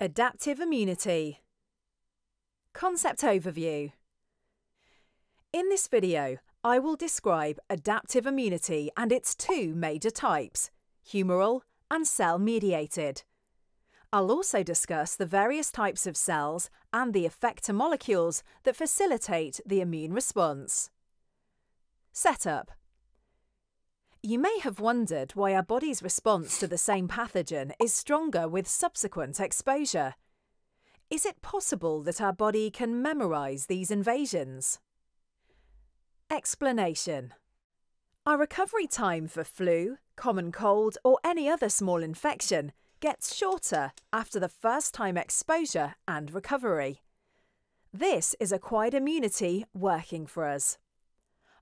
Adaptive immunity. Concept overview. In this video, I will describe adaptive immunity and its two major types, humoral and cell-mediated. I'll also discuss the various types of cells and the effector molecules that facilitate the immune response. Setup you may have wondered why our body's response to the same pathogen is stronger with subsequent exposure. Is it possible that our body can memorise these invasions? Explanation Our recovery time for flu, common cold, or any other small infection gets shorter after the first time exposure and recovery. This is acquired immunity working for us.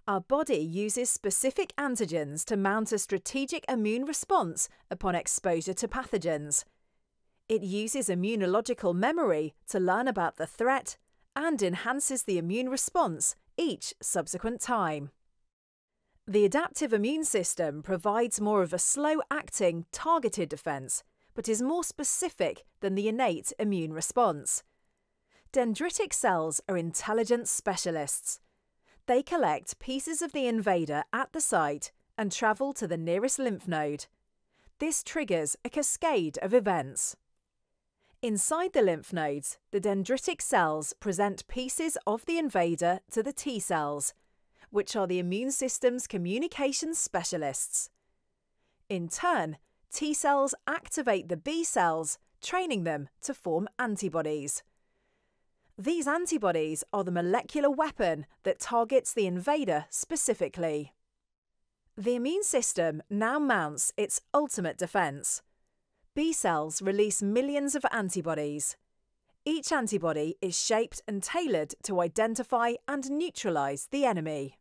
Our body uses specific antigens to mount a strategic immune response upon exposure to pathogens. It uses immunological memory to learn about the threat and enhances the immune response each subsequent time. The adaptive immune system provides more of a slow acting, targeted defence, but is more specific than the innate immune response. Dendritic cells are intelligence specialists they collect pieces of the invader at the site and travel to the nearest lymph node. This triggers a cascade of events. Inside the lymph nodes, the dendritic cells present pieces of the invader to the T cells, which are the immune system's communication specialists. In turn, T cells activate the B cells, training them to form antibodies. These antibodies are the molecular weapon that targets the invader specifically. The immune system now mounts its ultimate defence. B cells release millions of antibodies. Each antibody is shaped and tailored to identify and neutralise the enemy.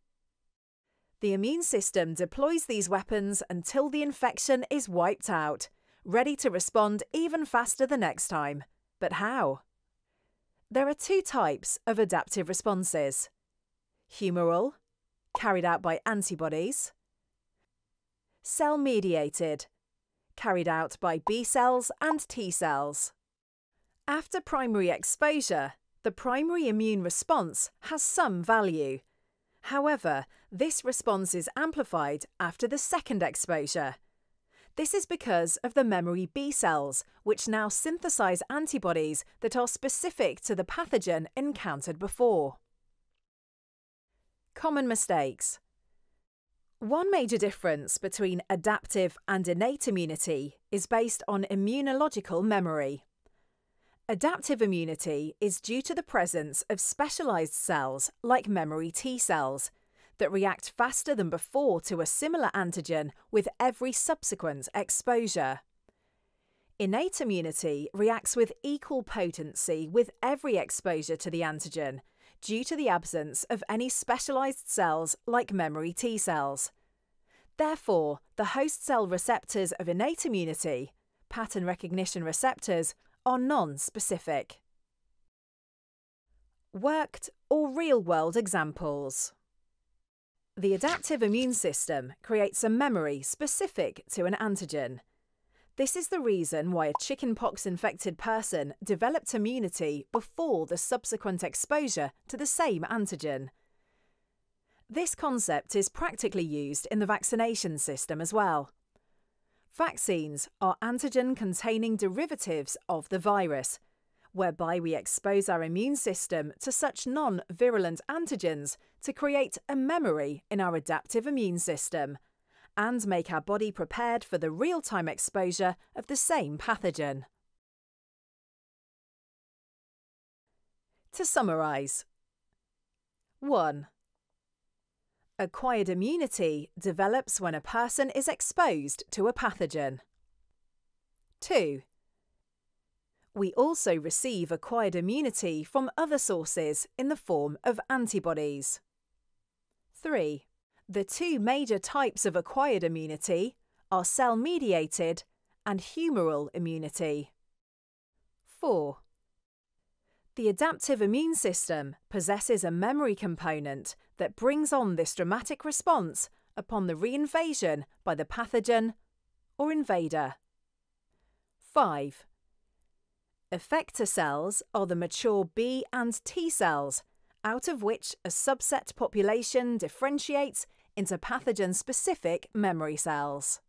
The immune system deploys these weapons until the infection is wiped out, ready to respond even faster the next time. But how? There are two types of adaptive responses humoral, carried out by antibodies, cell mediated, carried out by B cells and T cells. After primary exposure, the primary immune response has some value. However, this response is amplified after the second exposure. This is because of the memory B cells, which now synthesize antibodies that are specific to the pathogen encountered before. Common mistakes. One major difference between adaptive and innate immunity is based on immunological memory. Adaptive immunity is due to the presence of specialized cells like memory T cells that react faster than before to a similar antigen with every subsequent exposure. Innate immunity reacts with equal potency with every exposure to the antigen due to the absence of any specialised cells like memory T cells. Therefore, the host cell receptors of innate immunity, pattern recognition receptors, are non-specific. Worked or real-world examples. The adaptive immune system creates a memory specific to an antigen. This is the reason why a chickenpox infected person developed immunity before the subsequent exposure to the same antigen. This concept is practically used in the vaccination system as well. Vaccines are antigen containing derivatives of the virus, whereby we expose our immune system to such non virulent antigens to create a memory in our adaptive immune system and make our body prepared for the real time exposure of the same pathogen. To summarise 1. Acquired immunity develops when a person is exposed to a pathogen. 2. We also receive acquired immunity from other sources in the form of antibodies. 3. The two major types of acquired immunity are cell mediated and humoral immunity. 4. The adaptive immune system possesses a memory component that brings on this dramatic response upon the reinvasion by the pathogen or invader. 5. Effector cells are the mature B and T cells, out of which a subset population differentiates into pathogen specific memory cells.